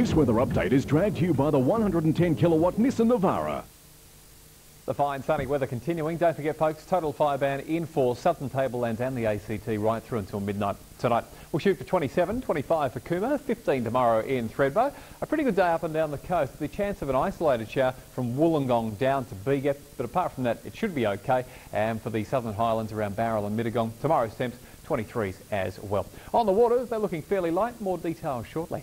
This weather update is dragged to you by the 110 kilowatt Nissan Navara. The fine sunny weather continuing. Don't forget folks, total fire ban in for southern tablelands and the ACT right through until midnight tonight. We'll shoot for 27, 25 for Cooma, 15 tomorrow in Thredbo. A pretty good day up and down the coast. The chance of an isolated shower from Wollongong down to Bega, but apart from that it should be okay. And for the southern highlands around Bowral and Mittagong, tomorrow's temps 23s as well. On the waters, they're looking fairly light. More details shortly.